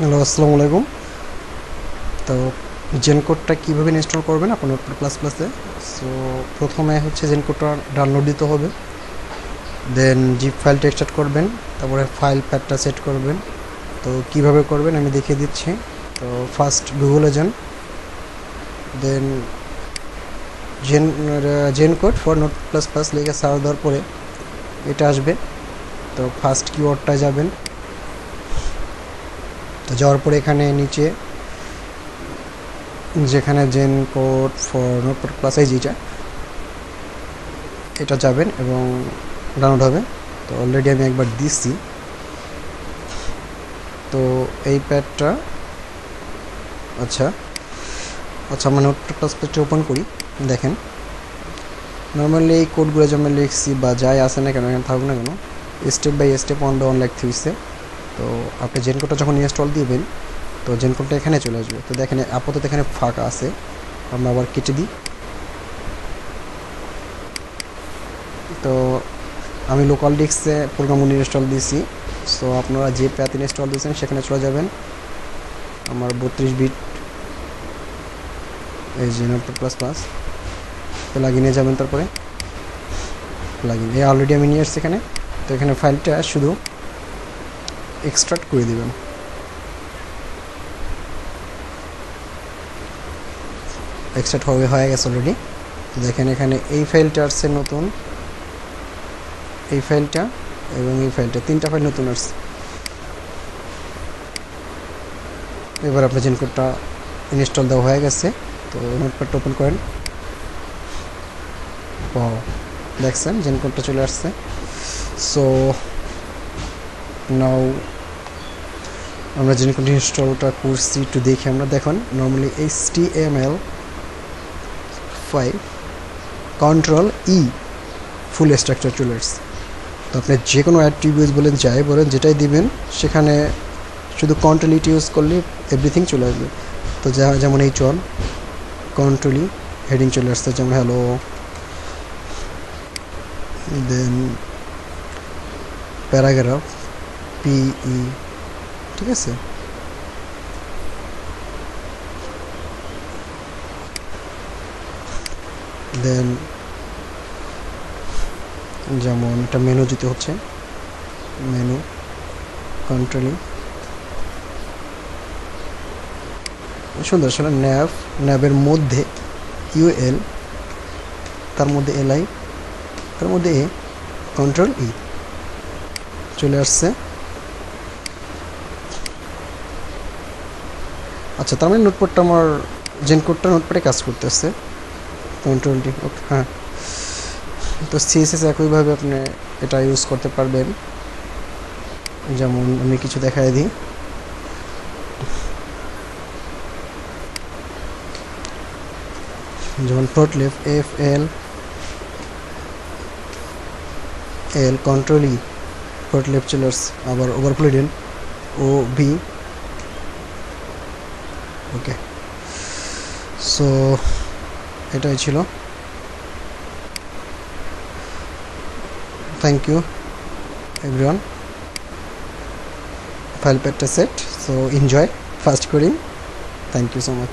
Hello, আসসালামু আলাইকুম। তো জেন কোডটা কীভাবে ইনস্টল করবেন? আপনার নোটপ্যাড প্লাস প্লাসে সো প্রথমে হচ্ছে জেন কোডটা ডাউনলোড দিতে হবে। দেন জিপ ফাইলটা এক্সট্রাক্ট করবেন। তারপরে ফাইল প্যাডটা সেট করবেন। তো কীভাবে করবেন আমি দেখিয়ে দিচ্ছি। তো ফার্স্ট গুগলে যান দেন gen gen code for note plus plus লিখে সার্চ দেওয়ার পরে এটা আসবে। তো ফার্স্ট কিওয়ার্ডটা যাবেন। তো যাওয়ার পরে এখানে নিচে, যেখানে gen code for notepad plus এই যেটা এটা যাবেন এবং ডাউনলোড হবে। তো অলরেডি আমি একবার দিচ্ছি তো এই প্যাডটা আচ্ছা আচ্ছা আমরা নোটপ্যাড প্লাস প্যাডটা ওপেন করি, দেখেন। নর্মালি এই কোডগুলো যেমন লিখছি বা যাই আসে না কেন, এখানে থাকুক না কেন step by step one by one লিখতে হয়েছে তো আপনি জেন কোডটা যখন ইনস্টল দিবেন, তো জেন কোডটা এখানে চলে আসবে। তো দেখেন, আপাতত এখানে ফাঁকা আছে। আমরা আবার কেটে দিই। তো আমি লোকাল ডিস্কে প্রোগ্রাম ইনস্টল দিয়েছি। সো আপনারা যে প্যাথ ইনস্টল দিয়েছেন, সেখানে চলে যাবেন। আমার বত্রিশ বিট এই যে নোট প্লাস প্লাস প্লাগিনে যাবেন তারপরে। প্লাগিন এই অলরেডি আমি নিয়ে এখানে। তো এখানে ফাইলটা শুধু এক্সট্রাক্ট করে দেবেন। এক্সট্রাক্ট হবে হয়ে গেছে অলরেডি দেখেন এখানে এই ফাইলটা আসছে নতুন। এই ফাইলটা এবং এই ফাইলটা তিনটা ফাইল নতুন আসছে। এবার আপনার জেন কোডটা ইনস্টল দেওয়া হয়ে গেছে। তো নোটপ্যাডটা ওপেন করেন। ও দেখছেন জেন কোডটা চলে আসছে। সো নাও আমরা জেন কোড ইনস্টলটা করছি একটু দেখি আমরা। দেখুন normally H T M L five control E full structure চলে আসছে তো আপনি যে কোনো অ্যাট্রিবিউটস বলেন, যাই বলেন, যেটাই দিবেন, সেখানে শুধু কন্ট্রোল ইট ইউজ করলে এভরিথিং চলে আসবে। তো যা, যেমন এই চল কন্ট্রোলি হেডিং চলে আসছে, যেমন হ্যালো দেন প্যারাগ্রাফ পিই ঠিক আছে? দেন যেমন একটা মেনু দিতে হচ্ছে। মেনু কন্ট্রোলিং সুন্দর আসলে ন্যাব ন্যাবের মধ্যে ইউএল তার মধ্যে এলআই তার মধ্যে এ কন্ট্রোল ই চলে আসছে। আচ্ছা তার মানে নোটপ্যাডটা আমার জেন কোডটা নোটপ্যাডে কাজ করতেছে। ডি ওকে হ্যাঁ। তো সিএসএস একইভাবে আপনি এটা ইউজ করতে পারবেন। যেমন আমি কিছু দেখাই দিই। যেমন front left F L L control E front left চলে আসছে আবার ওভারফ্লোডেন ও ভি ওকে। সো এটাই ছিল। থ্যাংক ইউ এভরিওয়ান ফাইল প্যাডটা সেট সো এনজয় ফার্স্ট করিং থ্যাংক ইউ সো মাচ